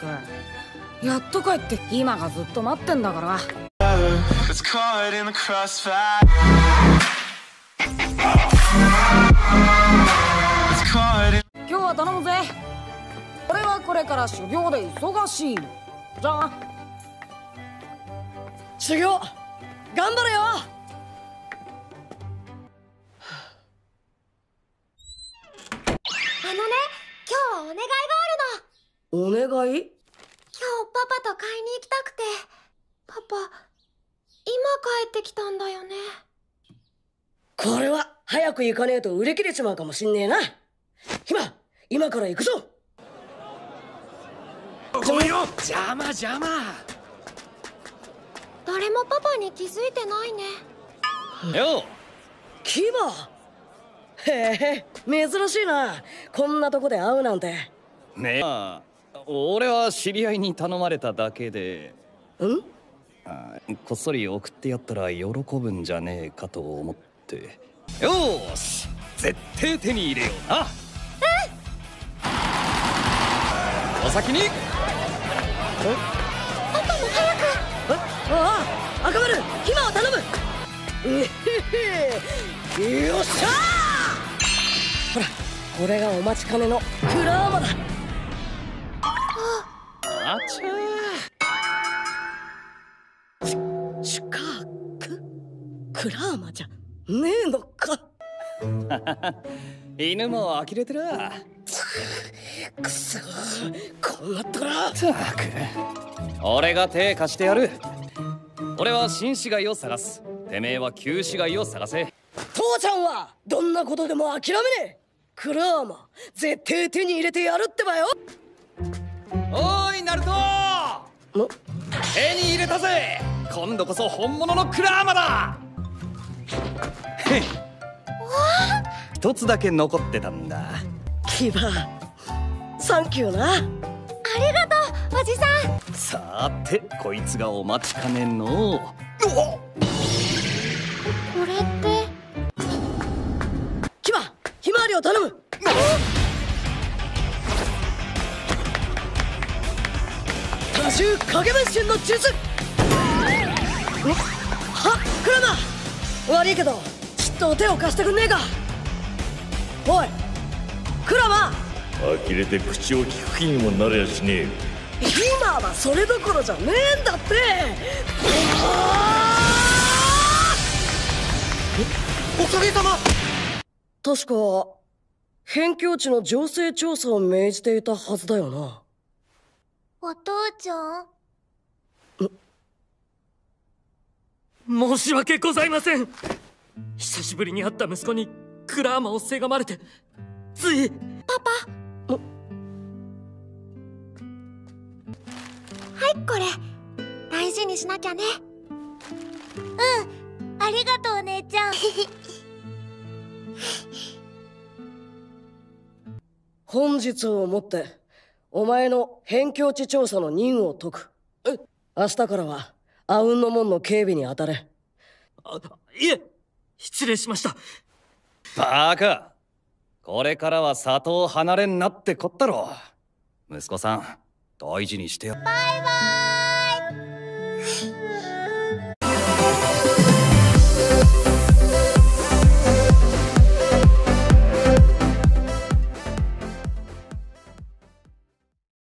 く。やっと帰って今がずっと待ってんだから。今日は頼むぜ。俺はこれから修行で忙しいじゃあ。修行？頑張れよ。あのね今日お願いがあるの。お願い今日パパと買いに行きたくてパパ今帰ってきたんだよね。これは早く行かねえと売れ切れちまうかもしんねえな。今今から行くぞ。ごめんよ。邪魔邪魔。誰もパパに気づいてないね。よ。キバ？へえ珍しいな。こんなとこで会うなんて。うねえ。まあ俺は知り合いに頼まれただけで。ん？あこっそり送ってやったら喜ぶんじゃねえかと思って。よーし絶対手に入れような。うん。お先に。ああ赤丸暇を頼む。えへへよっしゃー。ほらこれがお待ちかねのクラーマだ。あちゃシュカーククラーマじゃねえのか。犬も呆れてるくそーこうな。ったらたく。俺が手貸してやる。俺は新市街を探す。てめえは旧市街を探せ。父ちゃんはどんなことでも諦めねえ。クラーマ絶対手に入れてやるってばよ。おーいナルト！の手に入れたぜ。今度こそ本物のクラーマだ一つだけ残ってたんだ。キバサンキューな。ありがとうおじさん。さーてこいつがお待ちかねの。これって。キバひまわりを頼む多重影分身の術。んは？クラマ悪いけどちっと手を貸してくんねえか。おいクラマ呆れて口を聞く気にもなれやしねえ今はそれどころじゃねえんだって。おかげさま。確か辺境地の情勢調査を命じていたはずだよなお父ちゃん？申し訳ございません。久しぶりに会った息子にクラーマをせがまれて。つい。はいこれ。大事にしなきゃね。うん。ありがとう姉ちゃん。本日をもってお前の辺境地調査の任務を解く。明日からは阿吽の門の警備に当たれ。あいえ失礼しました。バカ。これからは里を離れんなってこったろ。息子さん大事にしてよ。バイバイ